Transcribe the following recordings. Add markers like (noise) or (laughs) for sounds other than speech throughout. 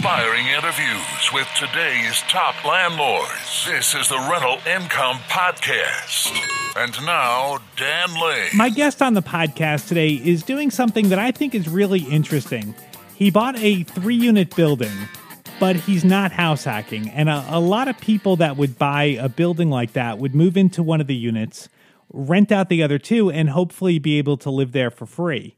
inspiring interviews with today's top landlords. This is the Rental Income Podcast. And now, Dan Lane. My guest on the podcast today is doing something that I think is really interesting. He bought a three unit building, but he's not house hacking. And a, a lot of people that would buy a building like that would move into one of the units, rent out the other two, and hopefully be able to live there for free.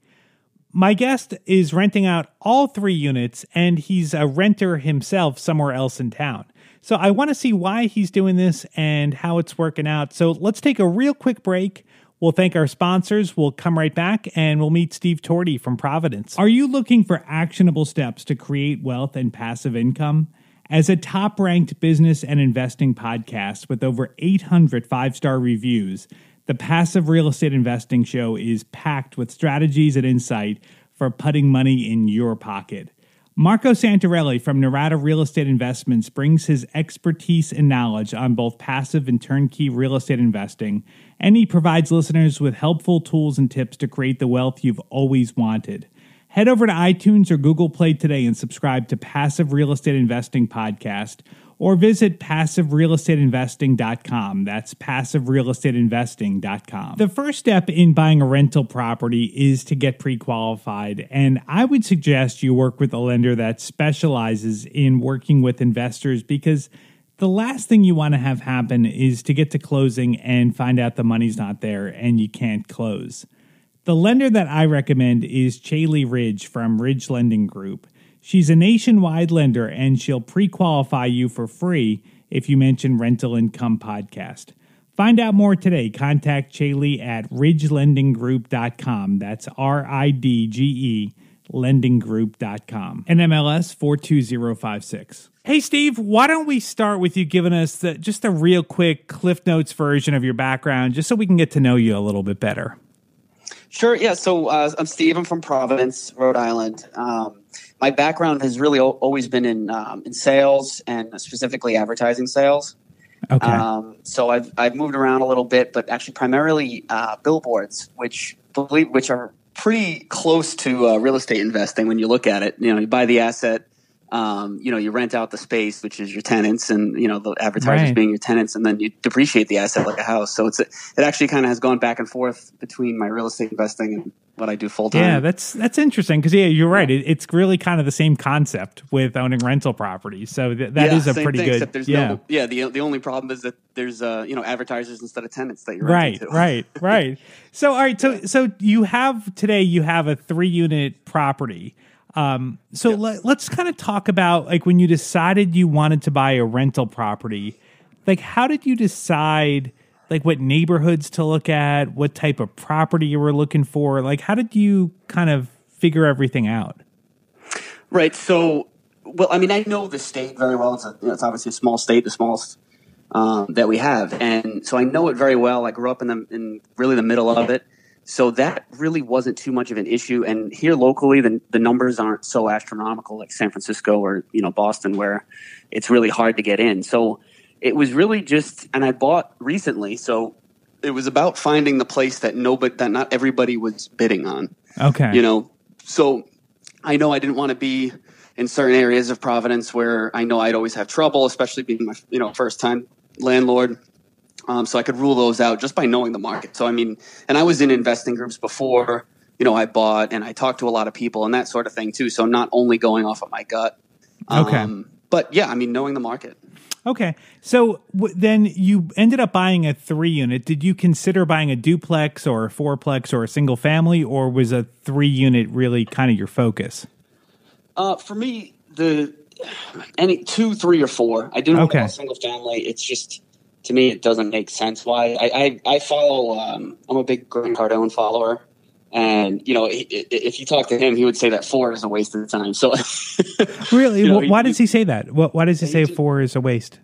My guest is renting out all three units, and he's a renter himself somewhere else in town. So I want to see why he's doing this and how it's working out. So let's take a real quick break. We'll thank our sponsors. We'll come right back and we'll meet Steve Torti from Providence. Are you looking for actionable steps to create wealth and passive income? As a top ranked business and investing podcast with over 800 five star reviews, the Passive Real Estate Investing Show is packed with strategies and insight for putting money in your pocket. Marco Santarelli from Norada Real Estate Investments brings his expertise and knowledge on both passive and turnkey real estate investing, and he provides listeners with helpful tools and tips to create the wealth you've always wanted. Head over to iTunes or Google Play today and subscribe to Passive Real Estate Investing Podcast or visit passiverealestateinvesting.com. That's passiverealestateinvesting.com. The first step in buying a rental property is to get pre qualified, and I would suggest you work with a lender that specializes in working with investors because the last thing you want to have happen is to get to closing and find out the money's not there and you can't close. The lender that I recommend is Chaley Ridge from Ridge Lending Group. She's a nationwide lender and she'll pre qualify you for free if you mention Rental Income Podcast. Find out more today. Contact Chaley at ridgelendinggroup.com. That's R I D G E lendinggroup.com. NMLS 42056. Hey, Steve, why don't we start with you giving us the, just a real quick Cliff Notes version of your background, just so we can get to know you a little bit better? Sure. Yeah. So uh, I'm Steve. I'm from Providence, Rhode Island. Um, my background has really o- always been in um, in sales and specifically advertising sales. Okay. Um, so I've I've moved around a little bit, but actually primarily uh, billboards, which believe which are pretty close to uh, real estate investing when you look at it. You know, you buy the asset, um, you know, you rent out the space, which is your tenants, and you know the advertisers Right. being your tenants, and then you depreciate the asset like a house. So it's it actually kind of has gone back and forth between my real estate investing and what I do full time. Yeah, that's that's interesting because yeah, you're right. It, it's really kind of the same concept with owning rental properties. So th- that yeah, is a pretty thing, good. Except there's yeah, no, yeah. The the only problem is that there's uh you know advertisers instead of tenants that you're right, to. right, right. (laughs) So all right, so so you have today you have a three unit property. Um, so let, let's kind of talk about like when you decided you wanted to buy a rental property. Like, how did you decide? Like what neighborhoods to look at, what type of property you were looking for. Like, how did you kind of figure everything out? Right. So, well, I mean, I know the state very well. It's, a, you know, it's obviously a small state, the smallest um, that we have, and so I know it very well. I grew up in the in really the middle of it, so that really wasn't too much of an issue. And here locally, the the numbers aren't so astronomical like San Francisco or you know Boston, where it's really hard to get in. So it was really just, and I bought recently, so it was about finding the place that nobody, that not everybody was bidding on Okay. you know so i know i didn't want to be in certain areas of providence where i know i'd always have trouble especially being my you know first time landlord um, so i could rule those out just by knowing the market so i mean and i was in investing groups before you know i bought and i talked to a lot of people and that sort of thing too so not only going off of my gut Okay. um, but yeah i mean knowing the market Okay. So w- then you ended up buying a three unit. Did you consider buying a duplex or a fourplex or a single family, or was a three unit really kind of your focus? Uh, for me, the any two, three, or four. I do not Okay. want a single family. It's just to me, it doesn't make sense. Why? I I, I follow. Um, I'm a big Grant Cardone follower, and you know, if you talk to him, he would say that four is a waste of time. So, (laughs) Really? You know, Wh- why does he say that? Wh- Why does he He say ju- four is a waste?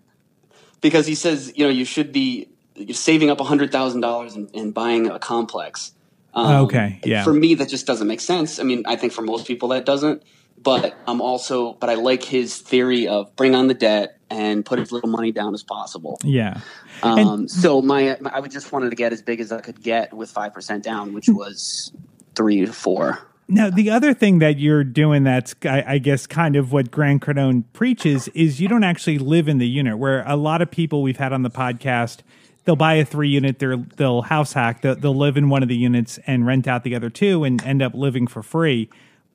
because he says, you know, you should be you're saving up hundred thousand dollars and buying a complex. Um, Okay, yeah. For me, that just doesn't make sense. I mean, I think for most people that doesn't. But I'm also, but I like his theory of bring on the debt and put as little money down as possible. Yeah. Um, so my, I would just wanted to get as big as I could get with five percent down, which was three to four. Now, the other thing that you're doing that's, I, I guess, kind of what Grant Cardone preaches is you don't actually live in the unit. Where a lot of people we've had on the podcast, they'll buy a three unit, they'll, they'll house hack, they'll, they'll live in one of the units and rent out the other two and end up living for free.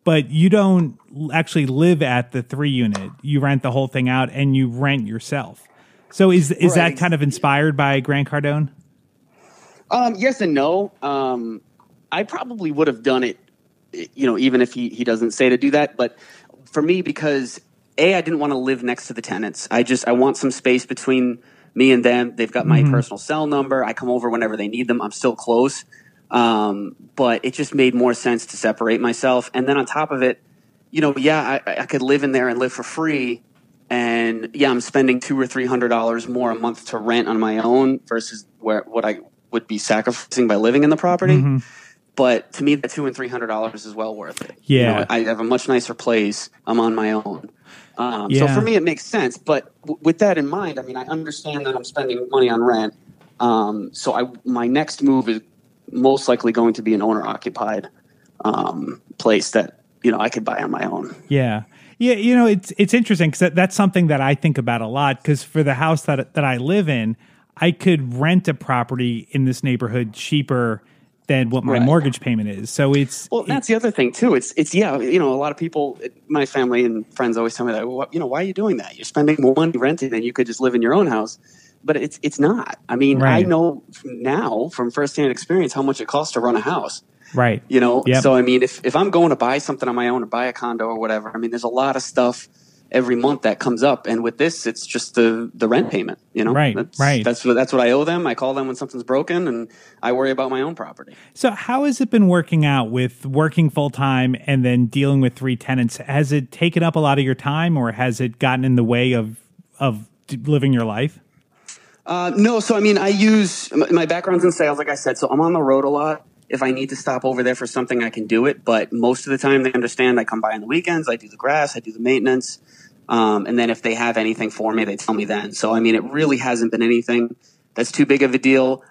But you don't actually live at the three unit. You rent the whole thing out and you rent yourself. So is is Right. that kind of inspired by Grant Cardone? Um, yes and no. Um, I probably would have done it, you know, even if he, he doesn't say to do that. But for me, because A, I didn't want to live next to the tenants. I just, I want some space between me and them. They've got my personal cell number. I come over whenever they need them. I'm still close. Um, but it just made more sense to separate myself. And then on top of it, you know, yeah, I, I could live in there and live for free. And yeah, I'm spending two or three hundred dollars more a month to rent on my own versus where what I would be sacrificing by living in the property. Mm-hmm. But to me, that two and three hundred dollars is well worth it. Yeah. you know, I have a much nicer place. I'm on my own. Um, So for me, it makes sense. But w- with that in mind, I mean, I understand that I'm spending money on rent. Um, so I, my next move is most likely going to be an owner occupied um, place that you know I could buy on my own. Yeah. Yeah, you know, it's it's interesting because that, that's something that I think about a lot. Because for the house that that I live in, I could rent a property in this neighborhood cheaper than what my Right. mortgage payment is. So it's Well, that's the other thing too. It's it's yeah, you know, a lot of people, my family and friends always tell me that. Well, you know, why are you doing that? You're spending more money renting than you could just live in your own house. But it's it's not. I mean, I know now from firsthand experience how much it costs to run a house. right. You know, Yep. so I mean, if if I'm going to buy something on my own or buy a condo or whatever, I mean, there's a lot of stuff every month that comes up, and with this, it's just the the rent payment. You know, Right, That's, right. That's what that's what I owe them. I call them when something's broken, and I worry about my own property. So how has it been working out with working full time and then dealing with three tenants? Has it taken up a lot of your time, or has it gotten in the way of of living your life? Uh, no, so I mean, I use my background's in sales, like I said. So I'm on the road a lot. If I need to stop over there for something, I can do it. But most of the time, they understand. I come by on the weekends. I do the grass. I do the maintenance. Um, and then if they have anything for me, they tell me then. So I mean, it really hasn't been anything that's too big of a deal.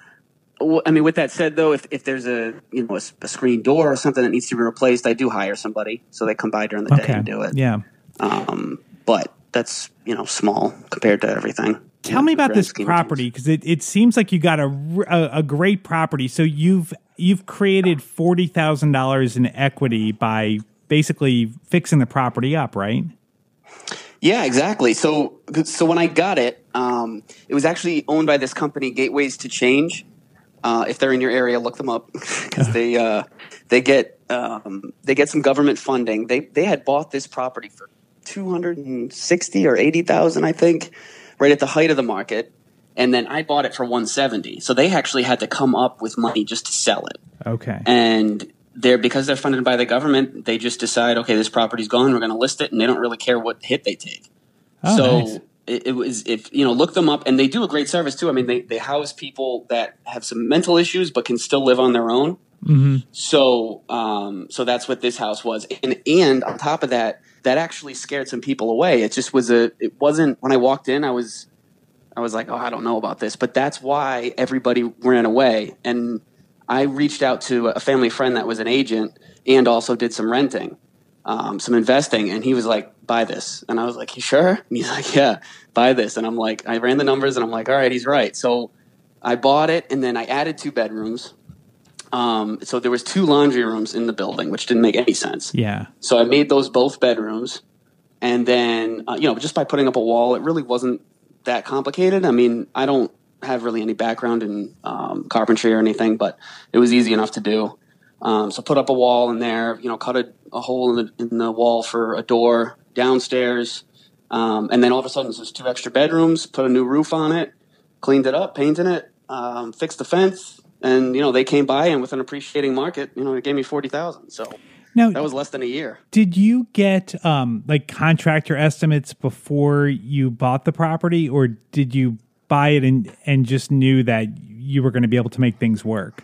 I mean, with that said, though, if, if there's a you know a, a screen door or something that needs to be replaced, I do hire somebody, so they come by during the day and do it. Yeah. Um, but that's you know small compared to everything. Tell me about this scheme of things. property because it, it seems like you got a a great property. So you've you've created forty thousand dollars in equity by basically fixing the property up, right? Yeah, exactly. So, so when I got it, um, it was actually owned by this company, Gateways to Change. Uh, if they're in your area, look them up (laughs) because they uh, they get um, they get some government funding. They they had bought this property for two hundred and sixty or eighty thousand, I think, right at the height of the market. And then I bought it for one seventy. So they actually had to come up with money just to sell it Okay. and they're because they're funded by the government they just decide okay this property's gone we're going to list it and they don't really care what hit they take Oh, so nice. it, it was if you know look them up and they do a great service too i mean they, they house people that have some mental issues but can still live on their own Mm-hmm. so um, so that's what this house was and and on top of that that actually scared some people away it just was a it wasn't when i walked in i was I was like, oh, I don't know about this, but that's why everybody ran away. And I reached out to a family friend that was an agent and also did some renting, um, some investing, and he was like, buy this. And I was like, you sure? And he's like, yeah, buy this. And I'm like, I ran the numbers and I'm like, all right, he's right. So I bought it and then I added two bedrooms. Um, so there was two laundry rooms in the building, which didn't make any sense. Yeah. So I made those both bedrooms, and then uh, you know just by putting up a wall, it really wasn't that complicated. I mean, I don't have really any background in um, carpentry or anything, but it was easy enough to do. Um, so put up a wall in there, you know, cut a, a hole in the, in the wall for a door downstairs, um, and then all of a sudden there's two extra bedrooms. Put a new roof on it, cleaned it up, painted it, um, fixed the fence, and you know they came by and with an appreciating market, you know, it gave me forty thousand. So Now, that was less than a year. did you get um, like contractor estimates before you bought the property, or did you buy it and and just knew that you were going to be able to make things work?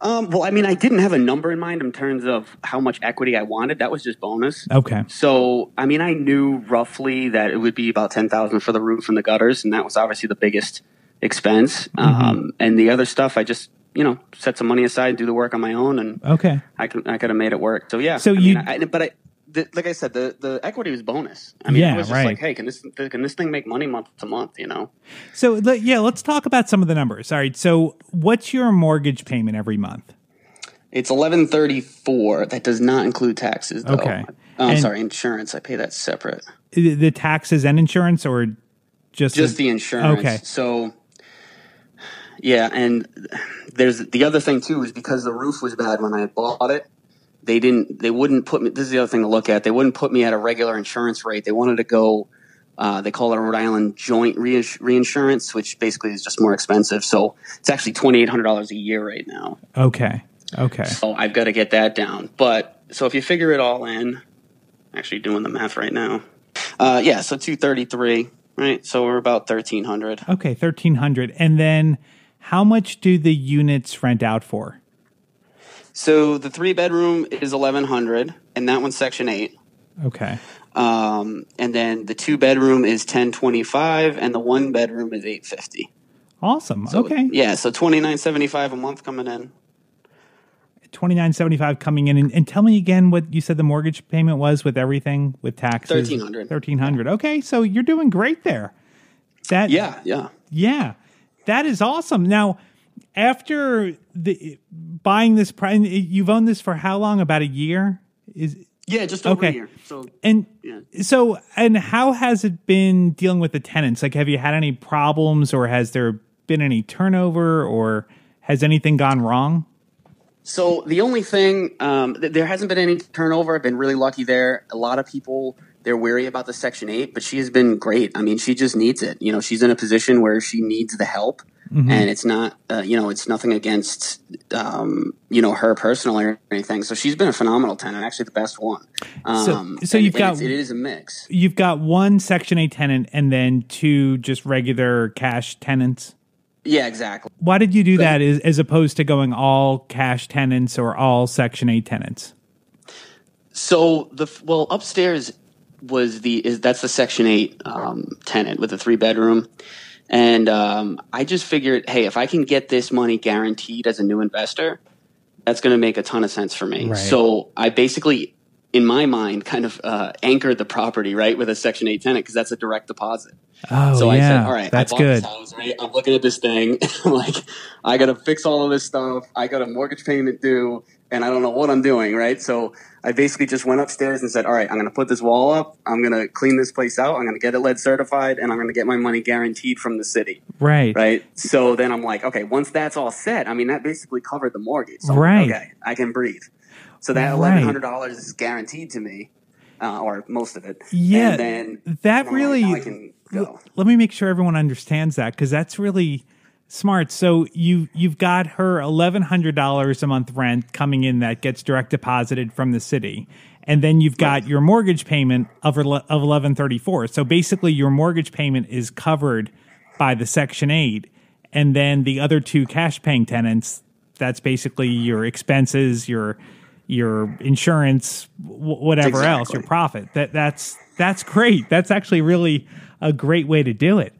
Um, well, I mean, I didn't have a number in mind in terms of how much equity I wanted. That was just bonus. Okay. So, I mean, I knew roughly that it would be about ten thousand for the roof and the gutters, and that was obviously the biggest expense. Um, and the other stuff, I just you know set some money aside, do the work on my own, and Okay. I could I could have made it work. So yeah. So I you- mean, I, but I. The, like I said, the, the equity was bonus. I mean, Yeah, it was just right. like, hey, can this can this thing make money month to month? You know, So yeah, let's talk about some of the numbers. All right. So what's your mortgage payment every month? it's eleven thirty four. That does not include taxes, though. Okay. Oh, I'm And- sorry, insurance. I pay that separate. The the taxes and insurance, or just just the insurance. Okay. So, yeah, and there's the other thing too is because the roof was bad when I bought it. They didn't. They wouldn't put me. This is the other thing to look at. They wouldn't put me at a regular insurance rate. They wanted to go. Uh, they call it a Rhode Island joint reinsur- reinsurance, which basically is just more expensive. So it's actually twenty eight hundred dollars a year right now. okay. Okay. So I've got to get that down. But so if you figure it all in, actually doing the math right now. Uh, yeah, so two thirty three. Right, so we're about thirteen hundred. Okay. Thirteen hundred, and then how much do the units rent out for? So the three bedroom is eleven hundred, and that one's section eight. Okay. Um, and then the two bedroom is ten twenty five, and the one bedroom is eight fifty. Awesome. So, okay. Yeah, so twenty nine seventy five a month coming in. Twenty nine seventy five coming in, and, and tell me again what you said the mortgage payment was with everything with taxes. 1,300. Thirteen hundred. Okay, so you're doing great there. That Yeah, yeah. Yeah, that is awesome. Now, after the buying this, you've owned this for how long? About a year? Is Yeah, just over Okay. a year. So and Yeah. so and how has it been dealing with the tenants? Like, have you had any problems, or has there been any turnover, or has anything gone wrong? So the only thing, um, th- there hasn't been any turnover. I've been really lucky there. A lot of people they're wary about the Section Eight, but she has been great. I mean, she just needs it. You know, she's in a position where she needs the help, Mm-hmm. and it's not, uh, you know, it's nothing against, um, you know, her personally or anything. So she's been a phenomenal tenant, actually the best one. Um, so and- you've got- it's- a mix. You've got one Section Eight tenant, and then two just regular cash tenants. Yeah, exactly. Why did you do that as, as opposed to going all cash tenants or all Section 8 tenants? So the well upstairs was the is that's the Section Eight um, tenant with a three bedroom, and um, I just figured, hey, if I can get this money guaranteed as a new investor, that's going to make a ton of sense for me. Right. So I basically, in my mind, kind of uh, anchored the property right with a Section Eight tenant because that's a direct deposit. Oh, So yeah. I said, all right, That's I good. This house, right? I'm looking at this thing. (laughs) Like, I got to fix all of this stuff. I got a mortgage payment due, and I don't know what I'm doing, right? So I basically just went upstairs and said, all right, I'm going to put this wall up. I'm going to clean this place out. I'm going to get it lead certified, and I'm going to get my money guaranteed from the city, Right. right? So then I'm like, okay, once that's all set, I mean, that basically covered the mortgage. So like, Right. okay, I can breathe. So that $1,100 is guaranteed to me, uh, or most of it. Yeah, And then that like, really- now I can go. Let me make sure everyone understands that because that's really smart. So you you've got her eleven hundred dollars a month rent coming in that gets direct deposited from the city, and then you've got your mortgage payment of of eleven thirty four. So basically, your mortgage payment is covered by the Section Eight, and then the other two cash paying tenants. That's basically your expenses, your your insurance, w- whatever else, your profit. That that's that's great. That's actually really a great way to do it.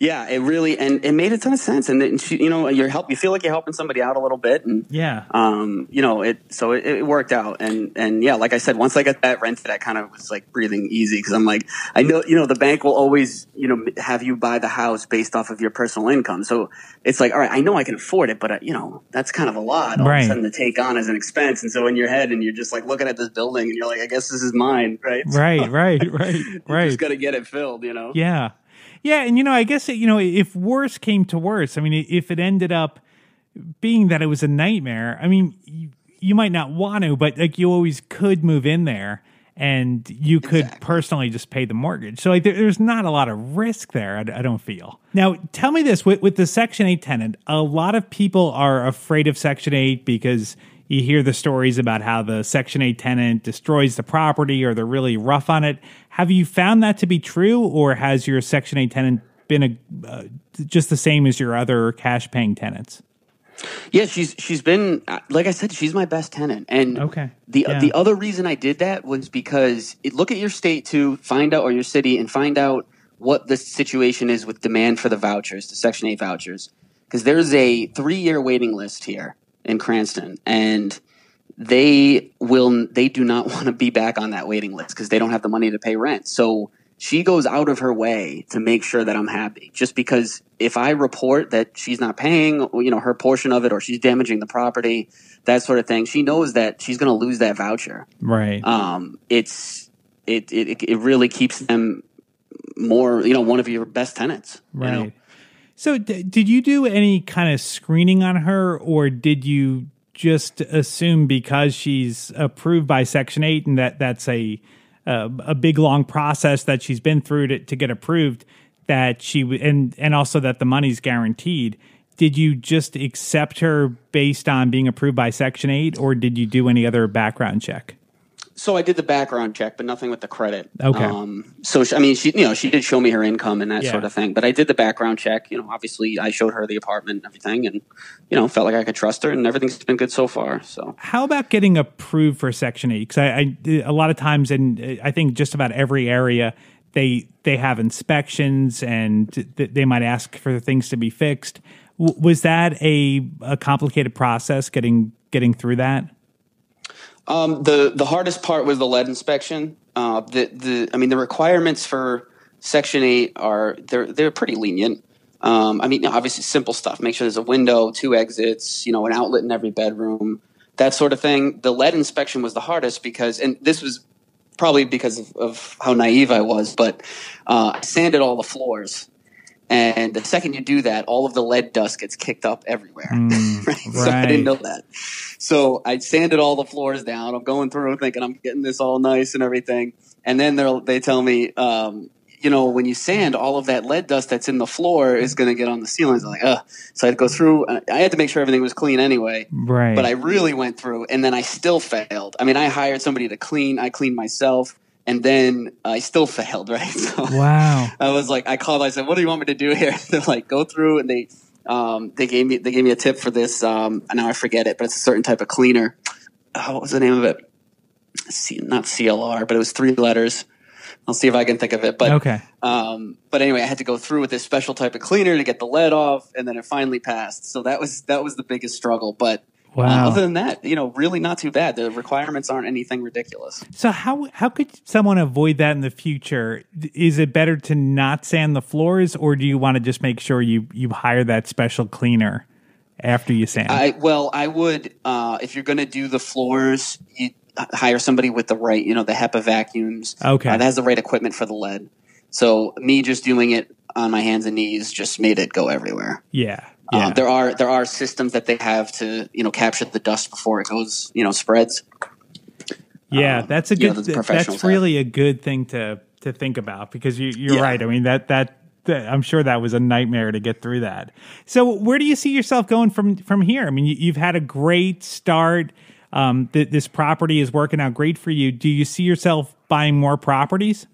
Yeah, it really and it made a ton of sense. And then she, you know, you're help. You feel like you're helping somebody out a little bit, and Yeah. um, you know, it. So it, it worked out. And and yeah, like I said, once I got that rented, I kind of was like breathing easy because I'm like, I know, you know, the bank will always, you know, have you buy the house based off of your personal income. So it's like, all right, I know I can afford it, but uh, you know, that's kind of a lot all Right. of a sudden to take on as an expense. And so in your head, and you're just like looking at this building, and you're like, I guess this is mine, right? Right, (laughs) right, right, You right. just got to get it filled, you know. Yeah. Yeah, and you know, I guess you know, if worse came to worse, I mean, if it ended up being that it was a nightmare, I mean, you, you might not want to, but like you always could move in there and you could Exactly. personally just pay the mortgage. So like there, there's not a lot of risk there, I, I don't feel. Now, tell me this with, with the Section 8 tenant, a lot of people are afraid of Section 8 because you hear the stories about how the Section 8 tenant destroys the property or they're really rough on it. Have you found that to be true, or has your Section 8 tenant been a, uh, just the same as your other cash paying tenants? Yeah, she's she's been uh, like I said, she's my best tenant. And Okay. the Yeah. the other reason I did that was because it, look at your state to find out or your city, and find out what the situation is with demand for the vouchers, the Section Eight vouchers. because there's a three year waiting list here in Cranston, and they will they do not (laughs) want to be back on that waiting list because they don't have the money to pay rent. So she goes out of her way to make sure that I'm happy. Just because if I report that she's not paying, you know, her portion of it, or she's damaging the property, that sort of thing, she knows that she's going to lose that voucher. Right. Um, it's it, it it really keeps them more, you know, one of your best tenants. Right. You know? So, d- did you do any kind of screening on her, or did you just assume because she's approved by Section Eight and that that's a uh, a big long process that she's been through to, to get approved that she w- and and also that the money's guaranteed? Did you just accept her based on being approved by Section Eight, or did you do any other background check? So I did the background check, but nothing with the credit. Okay. Um, so she, I mean, she you know she did show me her income and that Yeah. sort of thing, but I did the background check. You know, obviously I showed her the apartment and everything, and you know felt like I could trust her, and everything's been good so far. So How about getting approved for Section Eight? Because I, I a lot of times, and I think just about every area, they they have inspections and th- they might ask for things to be fixed. W- was that a, a complicated process getting getting through that? Um, the the hardest part was the lead inspection. Uh, the the I mean the requirements for Section Eight are they're they're pretty lenient. Um, I mean obviously simple stuff. Make sure there's a window, two exits, you know, an outlet in every bedroom, that sort of thing. The lead inspection was the hardest because, and this was probably because of, of how naive I was, but uh, I sanded all the floors. And the second you do that, all of the lead dust gets kicked up everywhere. (laughs) right? So I didn't know that. So I sanded all the floors down. I'm going through thinking I'm getting this all nice and everything. And then they they tell me, um, you know, when you sand, all of that lead dust that's in the floor is going to get on the ceilings. I'm like, ugh. So I had to go through. uh, I had to make sure everything was clean anyway. Right. But I really went through, and then I still failed. I mean, I hired somebody to clean. I cleaned myself, and then I still failed. (laughs) Right. So wow. I was like, I called. I said, "What do you want me to do here?" (laughs) They're like, "Go through," and they um, they gave me they gave me a tip for this. Um, and now I forget it, but it's a certain type of cleaner. Oh, what was the name of it? C, not CLR, but it was three letters. I'll see if I can think of it. But Okay. um, but anyway, I had to go through with this special type of cleaner to get the lead off, and then it finally passed. So that was that was the biggest struggle. But uh, Wow. other than that, you know, really not too bad. The requirements aren't anything ridiculous. So how how could someone avoid that in the future? Is it better to not sand the floors, or do you want to just make sure you you hire that special cleaner after you sand? I well, I would uh, if you're going to do the floors, you hire somebody with the right, you know, the HEPA vacuums. Okay. uh, that has the right equipment for the lead. So me just doing it on my hands and knees just made it go everywhere. yeah. Uh, there are there are systems that they have to you know capture the dust before it goes you know spreads. Yeah, Um, that's a good. professionals that's have. really a good thing to to think about because you, you're Yeah. right. I mean that, that that I'm sure that was a nightmare to get through that. So where do you see yourself going from from here? I mean, you, you've had a great start. Um, th- this property is working out great for you. Do you see yourself buying more properties?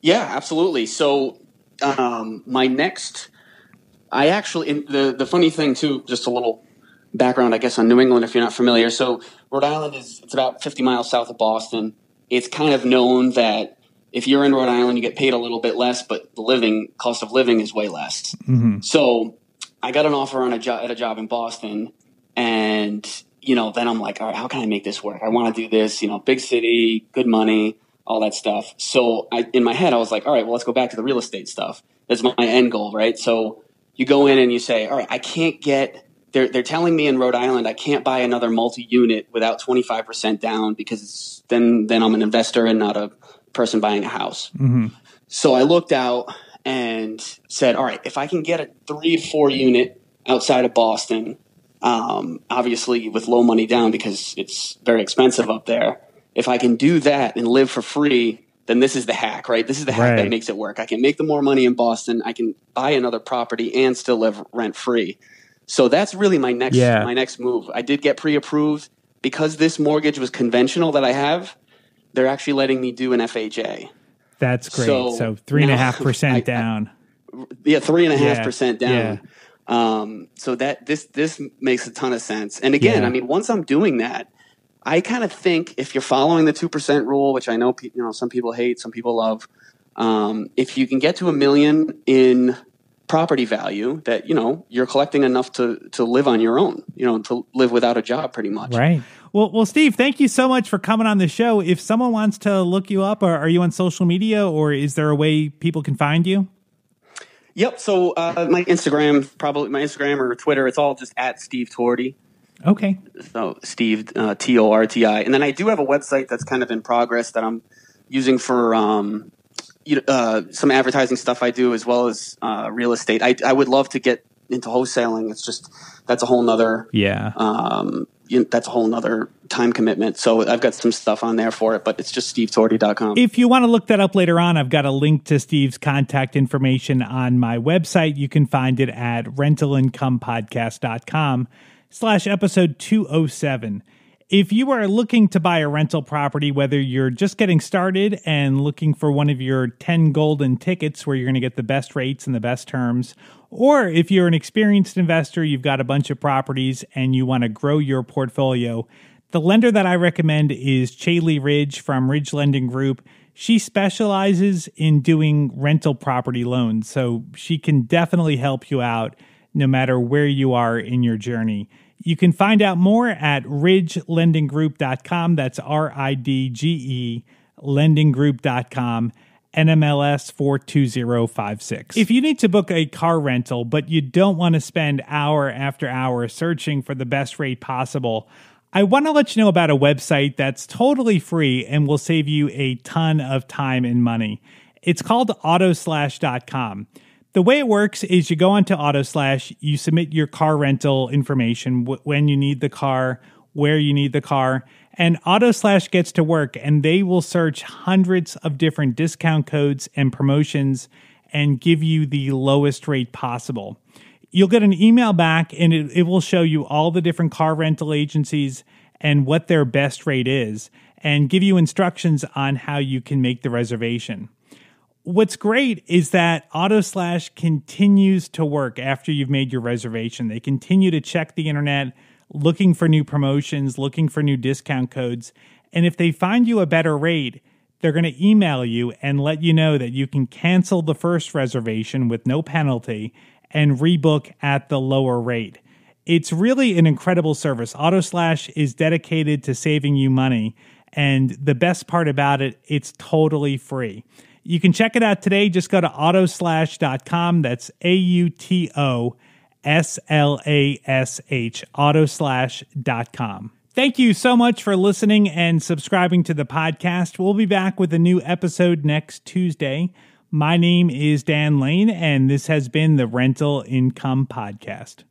Yeah, absolutely. So um, my next, I actually in the the funny thing too, just a little background, I guess, on New England if you're not familiar. So Rhode Island is it's about 50 miles south of Boston. It's kind of known that if you're in Rhode Island, you get paid a little bit less, but the living cost of living is way less. Mm-hmm. So I got an offer on a job at a job in Boston, and you know, then I'm like, all right, how can I make this work? I want to do this, you know, big city, good money, all that stuff. So I, in my head, I was like, all right, well, let's go back to the real estate stuff. That's my end goal, right? So you go in and you say, all right, I can't get. They're they're telling me in Rhode Island I can't buy another multi-unit without 25 percent down because then then I'm an investor and not a person buying a house. So I looked out and said, all right, if I can get a three to four unit outside of Boston, um, obviously with low money down because it's very expensive up there, if I can do that and live for free, then this is the hack, right? This is the hack Right. that makes it work. I can make the more money in Boston. I can buy another property and still live rent free. So that's really my next Yeah. my next move. I did get pre-approved because this mortgage was conventional that I have. They're actually letting me do an FHA. That's great. So, So three and a half (laughs) I- percent I- down. Yeah, three and a half Yeah, percent down. Yeah. Um, so that this this makes a ton of sense. And again. I mean, once I'm doing that, I kind of think if you're following the two percent rule, which I know pe- you know some people hate, some people love, um, if you can get to a million in property value that you know you're collecting enough to to live on your own you know to live without a job pretty much. Right. Well well steve thank you so much for coming on the show. If someone wants to look you up are you on social media or is there a way people can find you? Yep. So uh, my instagram probably my instagram or twitter it's all just at steve torti okay so steve uh, t-o-r-t-i and then i do have a website that's kind of in progress that i'm using for um, you know, uh, some advertising stuff I do as well as uh, real estate. I, I would love to get into wholesaling. It's just that's a whole nother yeah. Um, you know, that's a whole nother time commitment. So I've got some stuff on there for it, but it's just stevetorti.com. If you want to look that up later on, I've got a link to Steve's contact information on my website. You can find it at rentalincomepodcast.com slash episode 207. If you are looking to buy a rental property, whether you're just getting started and looking for one of your 10 golden tickets where you're going to get the best rates and the best terms, or if you're an experienced investor, you've got a bunch of properties and you want to grow your portfolio, the lender that I recommend is Chaley Ridge from Ridge Lending Group. She specializes in doing rental property loans, so she can definitely help you out no matter where you are in your journey. You can find out more at ridgelendinggroup.com. That's R I D G E lendinggroup.com. NMLS 42056. If you need to book a car rental, but you don't want to spend hour after hour searching for the best rate possible, I want to let you know about a website that's totally free and will save you a ton of time and money. It's called autoslash.com. The way it works is you go onto AutoSlash, you submit your car rental information, when you need the car, where you need the car, and AutoSlash gets to work and they will search hundreds of different discount codes and promotions and give you the lowest rate possible. You'll get an email back and it, it will show you all the different car rental agencies and what their best rate is and give you instructions on how you can make the reservation what's great is that AutoSlash continues to work after you've made your reservation. They continue to check the internet, looking for new promotions, looking for new discount codes. And if they find you a better rate, they're going to email you and let you know that you can cancel the first reservation with no penalty and rebook at the lower rate. It's really an incredible service. AutoSlash is dedicated to saving you money. And the best part about it, it's totally free. You can check it out today. Just go to autoslash.com. That's A U T O S L A S H, autoslash.com. Thank you so much for listening and subscribing to the podcast. We'll be back with a new episode next Tuesday. My name is Dan Lane, and this has been the Rental Income Podcast.